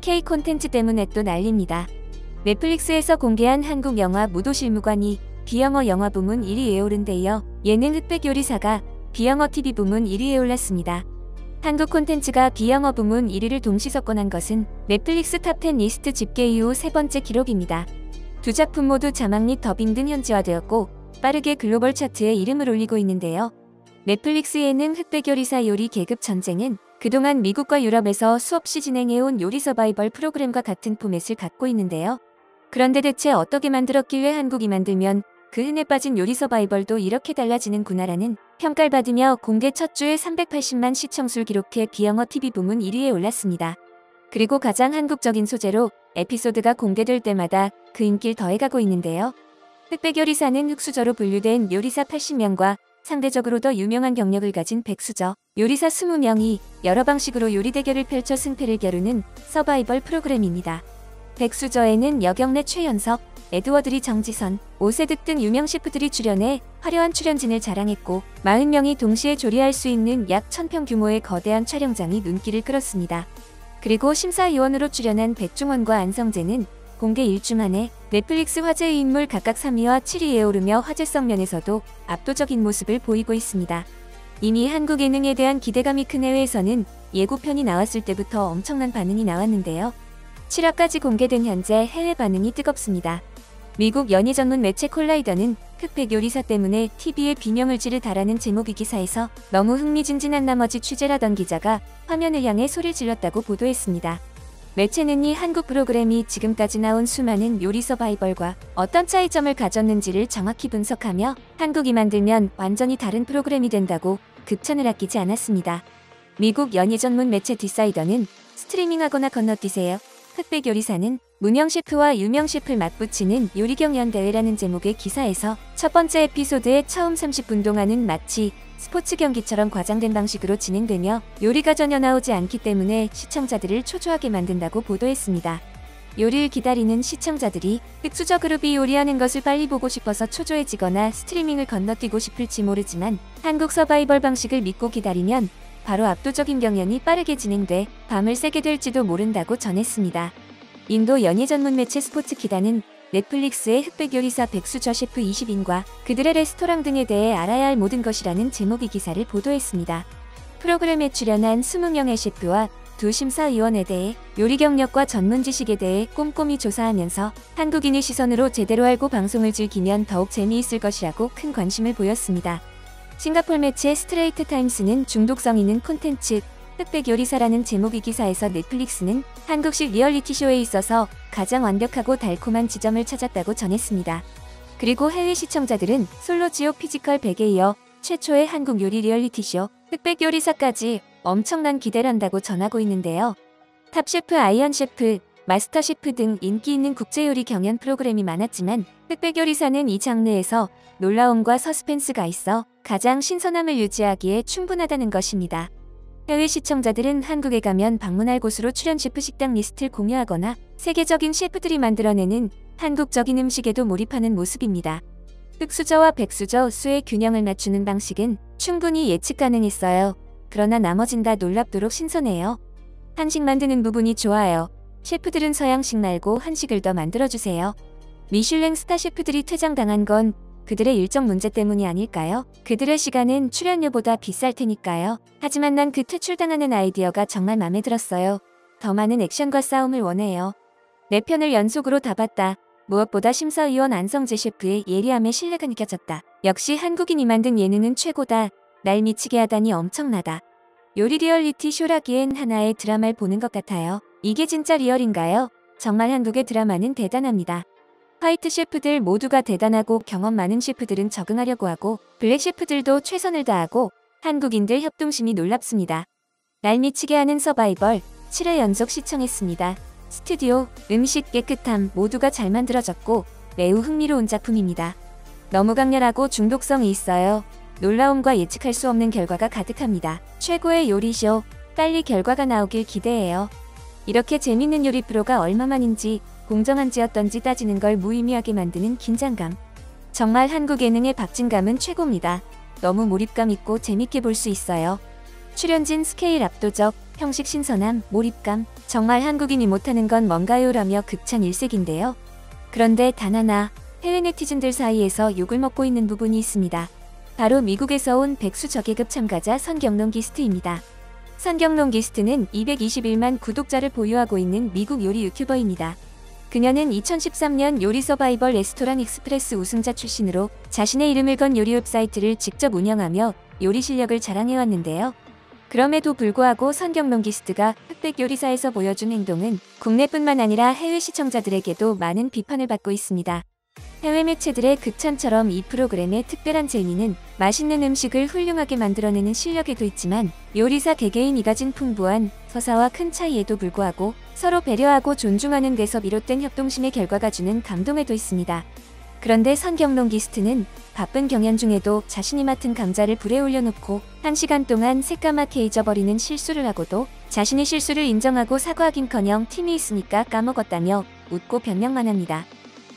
K 콘텐츠 때문에 또 난립니다. 넷플릭스에서 공개한 한국 영화 무도실무관이 비영어 영화 부문 1위에 오른 데 이어 예능 흑백 요리사가 비영어 TV 부문 1위에 올랐습니다. 한국 콘텐츠가 비영어 부문 1위를 동시 석권한 것은 넷플릭스 top 10 리스트 집계 이후 세 번째 기록입니다. 두 작품 모두 자막 및 더빙 등 현지화되었고 빠르게 글로벌 차트에 이름을 올리고 있는데요. 넷플릭스 예능 흑백 요리사 요리 계급 전쟁은 그동안 미국과 유럽에서 수없이 진행해온 요리 서바이벌 프로그램과 같은 포맷을 갖고 있는데요. 그런데 대체 어떻게 만들었길래 한국이 만들면 그 흔해 빠진 요리 서바이벌도 이렇게 달라지는구나라는 평가를 받으며 공개 첫 주에 380만 시청수를 기록해 비영어 TV 부문 1위에 올랐습니다. 그리고 가장 한국적인 소재로 에피소드가 공개될 때마다 그 인기를 더해가고 있는데요. 흑백 요리사는 흑수저로 분류된 요리사 80명과 상대적으로 더 유명한 경력을 가진 백수저, 요리사 20명이 여러 방식으로 요리 대결을 펼쳐 승패를 겨루는 서바이벌 프로그램입니다. 백수저에는 여경래 최연석, 에드워드리 정지선, 오세득 등 유명 셰프들이 출연해 화려한 출연진을 자랑했고 40명이 동시에 조리할 수 있는 약 1000평 규모의 거대한 촬영장이 눈길을 끌었습니다. 그리고 심사위원으로 출연한 백종원과 안성재는 공개 일주 만에 넷플릭스 화제의 인물 각각 3위와 7위에 오르며 화제성 면에서도 압도적인 모습을 보이고 있습니다. 이미 한국 예능에 대한 기대감이 큰 해외에서는 예고편이 나왔을 때부터 엄청난 반응이 나왔는데요. 7화까지 공개된 현재 해외 반응이 뜨겁습니다. 미국 연예 전문 매체 콜라이더는 흑백 요리사 때문에 TV에 비명을 지르다라는 제목의 기사에서 너무 흥미진진한 나머지 취재라던 기자가 화면을 향해 소리를 질렀다고 보도했습니다. 매체는 이 한국 프로그램이 지금까지 나온 수많은 요리 서바이벌과 어떤 차이점을 가졌는지를 정확히 분석하며 한국이 만들면 완전히 다른 프로그램이 된다고 극찬을 아끼지 않았습니다. 미국 연예 전문 매체 디사이더는 스트리밍하거나 건너뛰세요. 흑백 요리사는 문영 셰프와 유명 셰프를 맞붙이는 요리 경연 대회라는 제목의 기사에서 첫 번째 에피소드의 처음 30분 동안은 마치 스포츠 경기처럼 과장된 방식으로 진행되며 요리가 전혀 나오지 않기 때문에 시청자들을 초조하게 만든다고 보도했습니다. 요리를 기다리는 시청자들이 흑수저 그룹이 요리하는 것을 빨리 보고 싶어서 초조해지거나 스트리밍을 건너뛰고 싶을지 모르지만 한국 서바이벌 방식을 믿고 기다리면 바로 압도적인 경연이 빠르게 진행돼 밤을 새게 될지도 모른다고 전했습니다. 인도 연예 전문 매체 스포츠 기단은 넷플릭스의 흑백 요리사 백수저 셰프 20인과 그들의 레스토랑 등에 대해 알아야 할 모든 것이라는 제목의 기사를 보도했습니다. 프로그램에 출연한 20명의 셰프와 두 심사위원에 대해 요리 경력과 전문 지식에 대해 꼼꼼히 조사하면서 한국인의 시선으로 제대로 알고 방송을 즐기면 더욱 재미있을 것이라고 큰 관심을 보였습니다. 싱가폴 매체 스트레이츠 타임스는 중독성 있는 콘텐츠 흑백 요리사라는 제목의 기사에서 넷플릭스는 한국식 리얼리티 쇼에 있어서 가장 완벽하고 달콤한 지점을 찾았다고 전했습니다. 그리고 해외 시청자들은 솔로 지옥 피지컬 100에 이어 최초의 한국 요리 리얼리티 쇼 흑백 요리사까지 엄청난 기대를 한다고 전하고 있는데요. 탑셰프 아이언 셰프, 마스터 셰프 등 인기 있는 국제 요리 경연 프로그램이 많았지만 흑백 요리사는 이 장르에서 놀라움과 서스펜스가 있어 가장 신선함을 유지하기에 충분하다는 것입니다. 해외 시청자들은 한국에 가면 방문할 곳으로 출연 셰프 식당 리스트를 공유하거나 세계적인 셰프들이 만들어내는 한국적인 음식에도 몰입하는 모습입니다. 흑수저와 백수저 수의 균형을 맞추는 방식은 충분히 예측 가능했어요. 그러나 나머진 다 놀랍도록 신선해요. 한식 만드는 부분이 좋아요. 셰프들은 서양식 말고 한식을 더 만들어주세요. 미슐랭 스타 셰프들이 퇴장당한 건 그들의 일정 문제 때문이 아닐까요? 그들의 시간은 출연료보다 비쌀 테니까요. 하지만 난 그 퇴출당하는 아이디어가 정말 마음에 들었어요. 더 많은 액션과 싸움을 원해요. 네 편을 연속으로 다 봤다. 무엇보다 심사위원 안성재 셰프의 예리함에 신뢰가 느껴졌다. 역시 한국인이 만든 예능은 최고다. 날 미치게 하다니 엄청나다. 요리 리얼리티 쇼라기엔 하나의 드라마를 보는 것 같아요. 이게 진짜 리얼인가요? 정말 한국의 드라마는 대단합니다. 화이트 셰프들 모두가 대단하고 경험 많은 셰프들은 적응하려고 하고 블랙 셰프들도 최선을 다하고 한국인들 협동심이 놀랍습니다. 날 미치게 하는 서바이벌 7회 연속 시청했습니다. 스튜디오, 음식 깨끗함 모두가 잘 만들어졌고 매우 흥미로운 작품입니다. 너무 강렬하고 중독성이 있어요. 놀라움과 예측할 수 없는 결과가 가득합니다. 최고의 요리쇼, 빨리 결과가 나오길 기대해요. 이렇게 재밌는 요리 프로가 얼마만인지 공정한지 어떤지 따지는 걸 무의미하게 만드는 긴장감. 정말 한국 예능의 박진감은 최고입니다. 너무 몰입감 있고 재밌게 볼 수 있어요. 출연진 스케일 압도적, 형식 신선함, 몰입감, 정말 한국인이 못하는 건 뭔가요 라며 극찬 일색인데요. 그런데 단 하나 해외 네티즌들 사이에서 욕을 먹고 있는 부분이 있습니다. 바로 미국에서 온 백수저 계급 참가자 선경 롱게스트입니다. 선경 롱게스트는 221만 구독자를 보유하고 있는 미국 요리 유튜버입니다. 그녀는 2013년 요리 서바이벌 레스토랑 익스프레스 우승자 출신으로 자신의 이름을 건 요리 웹사이트를 직접 운영하며 요리 실력을 자랑해왔는데요. 그럼에도 불구하고 선경 롱게스트가 흑백 요리사에서 보여준 행동은 국내뿐만 아니라 해외 시청자들에게도 많은 비판을 받고 있습니다. 해외 매체들의 극찬처럼 이 프로그램의 특별한 재미는 맛있는 음식을 훌륭하게 만들어내는 실력에도 있지만 요리사 개개인이 가진 풍부한 서사와 큰 차이에도 불구하고 서로 배려하고 존중하는 데서 비롯된 협동심의 결과가 주는 감동에도 있습니다. 그런데 선경롱 기스트는 바쁜 경연 중에도 자신이 맡은 감자를 불에 올려놓고 1시간 동안 새까맣게 잊어버리는 실수를 하고도 자신의 실수를 인정하고 사과하긴커녕 팀이 있으니까 까먹었다며 웃고 변명만 합니다.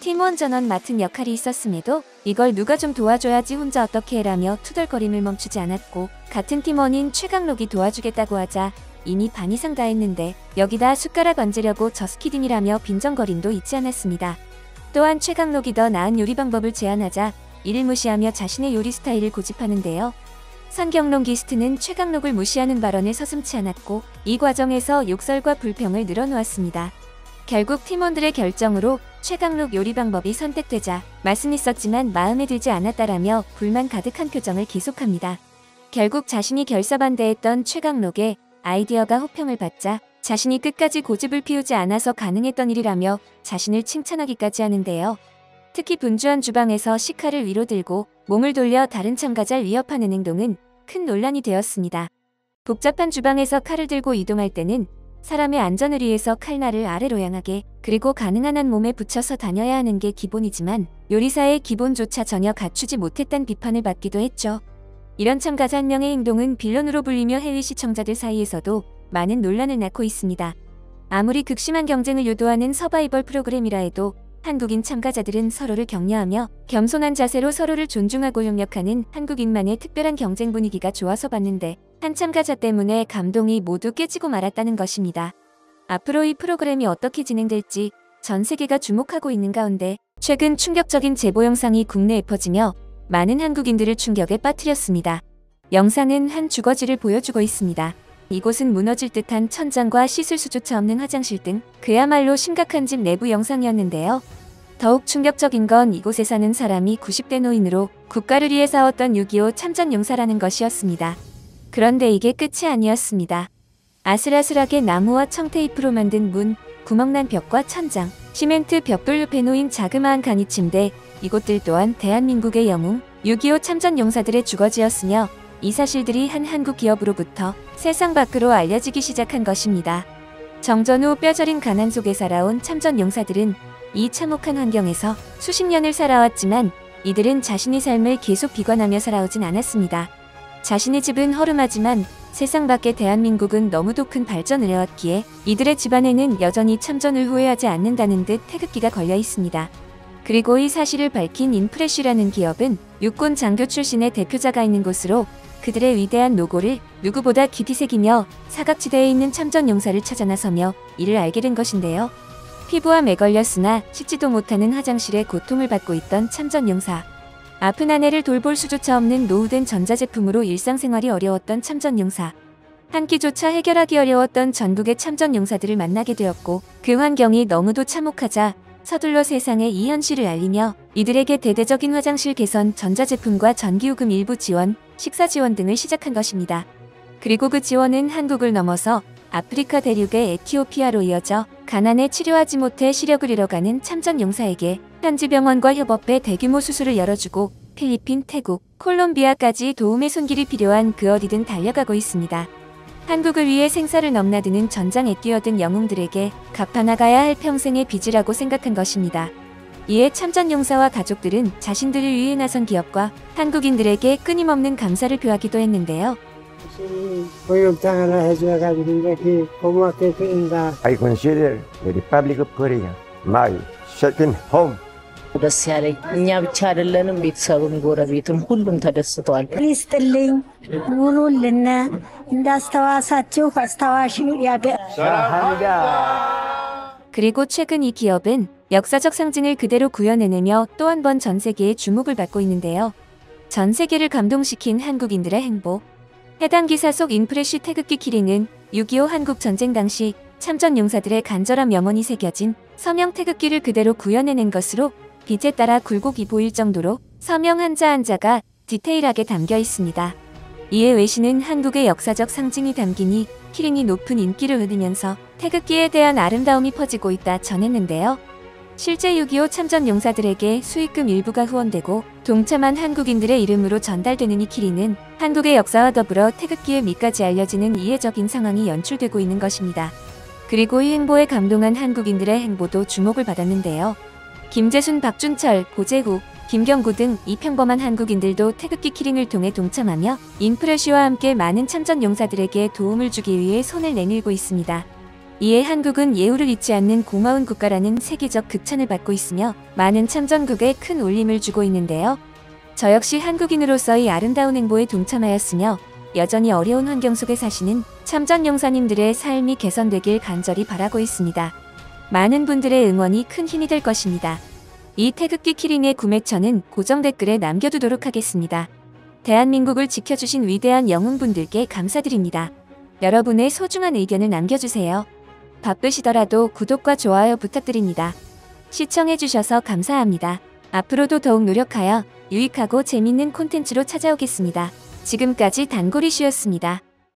팀원 전원 맡은 역할이 있었음에도 이걸 누가 좀 도와줘야지 혼자 어떻게 해라며 투덜거림을 멈추지 않았고 같은 팀원인 최강록이 도와주겠다고 하자 이미 반 이상 다 했는데 여기다 숟가락 얹으려고 저스키딩이라며 빈정거림도 잊지 않았습니다. 또한 최강록이 더 나은 요리 방법을 제안하자 이를 무시하며 자신의 요리 스타일을 고집하는데요. 선경록 기스트는 최강록을 무시하는 발언을 서슴치 않았고 이 과정에서 욕설과 불평을 늘어놓았습니다. 결국 팀원들의 결정으로 최강록 요리 방법이 선택되자 말씀 있었지만 마음에 들지 않았다라며 불만 가득한 표정을 계속합니다. 결국 자신이 결사반대했던 최강록의 아이디어가 호평을 받자 자신이 끝까지 고집을 피우지 않아서 가능했던 일이라며 자신을 칭찬하기까지 하는데요. 특히 분주한 주방에서 식칼을 위로 들고 몸을 돌려 다른 참가자를 위협하는 행동은 큰 논란이 되었습니다. 복잡한 주방에서 칼을 들고 이동할 때는 사람의 안전을 위해서 칼날을 아래로 향하게 그리고 가능한 한 몸에 붙여서 다녀야 하는 게 기본이지만 요리사의 기본조차 전혀 갖추지 못했단 비판을 받기도 했죠. 이런 참가자 한 명의 행동은 빌런으로 불리며 해외 시청자들 사이에서도 많은 논란을 낳고 있습니다. 아무리 극심한 경쟁을 유도하는 서바이벌 프로그램이라 해도 한국인 참가자들은 서로를 격려하며 겸손한 자세로 서로를 존중하고 협력하는 한국인만의 특별한 경쟁 분위기가 좋아서 봤는데 한 참가자 때문에 감동이 모두 깨지고 말았다는 것입니다. 앞으로 이 프로그램이 어떻게 진행될지 전 세계가 주목하고 있는 가운데 최근 충격적인 제보 영상이 국내에 퍼지며 많은 한국인들을 충격에 빠뜨렸습니다. 영상은 한 주거지를 보여주고 있습니다. 이곳은 무너질 듯한 천장과 씻을 수조차 없는 화장실 등 그야말로 심각한 집 내부 영상이었는데요. 더욱 충격적인 건 이곳에 사는 사람이 90대 노인으로 국가를 위해 싸웠던 6.25 참전 용사라는 것이었습니다. 그런데 이게 끝이 아니었습니다. 아슬아슬하게 나무와 청테이프로 만든 문, 구멍난 벽과 천장, 시멘트 벽돌 배놓인 자그마한 간이 침대, 이곳들 또한 대한민국의 영웅, 6.25 참전 용사들의 주거지였으며 이 사실들이 한 한국 기업으로부터 세상 밖으로 알려지기 시작한 것입니다. 정전 후 뼈저린 가난 속에 살아온 참전 용사들은 이 참혹한 환경에서 수십 년을 살아왔지만 이들은 자신의 삶을 계속 비관하며 살아오진 않았습니다. 자신의 집은 허름하지만 세상 밖의 대한민국은 너무도 큰 발전을 해왔기에 이들의 집안에는 여전히 참전을 후회하지 않는다는 듯 태극기가 걸려 있습니다. 그리고 이 사실을 밝힌 인프레쉬라는 기업은 육군 장교 출신의 대표자가 있는 곳으로 그들의 위대한 노고를 누구보다 깊이 새기며 사각지대에 있는 참전 용사를 찾아 나서며 이를 알게 된 것인데요. 피부암에 걸렸으나 씻지도 못하는 화장실에 고통을 받고 있던 참전 용사. 아픈 아내를 돌볼 수조차 없는 노후된 전자제품으로 일상생활이 어려웠던 참전 용사. 한 끼조차 해결하기 어려웠던 전국의 참전 용사들을 만나게 되었고 그 환경이 너무도 참혹하자 서둘러 세상에 이 현실을 알리며 이들에게 대대적인 화장실 개선, 전자제품과 전기요금 일부 지원, 식사 지원 등을 시작한 것입니다. 그리고 그 지원은 한국을 넘어서 아프리카 대륙의 에티오피아로 이어져 가난에 치료하지 못해 시력을 잃어가는 참전 용사에게 현지 병원과 협업해 대규모 수술을 열어주고 필리핀, 태국, 콜롬비아까지 도움의 손길이 필요한 그 어디든 달려가고 있습니다. 한국을 위해 생사를 넘나드는 전장에 뛰어든 영웅들에게 갚아나가야 할 평생의 빚이라고 생각한 것입니다. 이에 참전 용사와 가족들은 자신들을 위해 나선 기업과 한국인들에게 끊임없는 감사를 표하기도 했는데요. 보육장 하나 해줘가지고 이렇게 고맙게 드린다. I consider the Republic of Korea my second home. ደስ ያለኝ እኛ ብቻ አይደለንም፣ ቤተሰብም ጎረቤትም ሁሉም ተደስተዋል። ይስጥልኝ ሙሉልን እንዳስተዋሳችሁ አስታዋሽ ያገ 그리고 최근 이 기업은 역사적 상징을 그대로 구현해내며 또 한 번 전 세계의 주목을 받고 있는데요. 전 세계를 감동시킨 한국인들의 행보. 해당 기사 속 인프레쉬 태극기 키링은 6.25 한국 전쟁 당시 참전 용사들의 간절한 명언이 새겨진 서명 태극기를 그대로 구현해낸 것으로 빛에 따라 굴곡이 보일 정도로 서명 한자 한자가 디테일하게 담겨 있습니다. 이에 외신은 한국의 역사적 상징이 담긴 keyring이 높은 인기를 얻으면서 태극기에 대한 아름다움이 퍼지고 있다 전했는데요. 실제 6.25 참전 용사들에게 수익금 일부가 후원되고 동참한 한국인들의 이름으로 전달되는 이 키링은 한국의 역사와 더불어 태극기의 미까지 알려지는 이해적인 상황이 연출되고 있는 것입니다. 그리고 이 행보에 감동한 한국인들의 행보도 주목을 받았는데요. 김재순, 박준철, 고재국, 김경구 등 이 평범한 한국인들도 태극기 키링을 통해 동참하며 인프레쉬와 함께 많은 참전 용사들에게 도움을 주기 위해 손을 내밀고 있습니다. 이에 한국은 예우를 잊지 않는 고마운 국가라는 세계적 극찬을 받고 있으며 많은 참전국에 큰 울림을 주고 있는데요. 저 역시 한국인으로서 이 아름다운 행보에 동참하였으며 여전히 어려운 환경 속에 사시는 참전 용사님들의 삶이 개선되길 간절히 바라고 있습니다. 많은 분들의 응원이 큰 힘이 될 것입니다. 이 태극기 키링의 구매처는 고정 댓글에 남겨두도록 하겠습니다. 대한민국을 지켜주신 위대한 영웅분들께 감사드립니다. 여러분의 소중한 의견을 남겨주세요. 바쁘시더라도 구독과 좋아요 부탁드립니다. 시청해주셔서 감사합니다. 앞으로도 더욱 노력하여 유익하고 재밌는 콘텐츠로 찾아오겠습니다. 지금까지 단골이슈였습니다.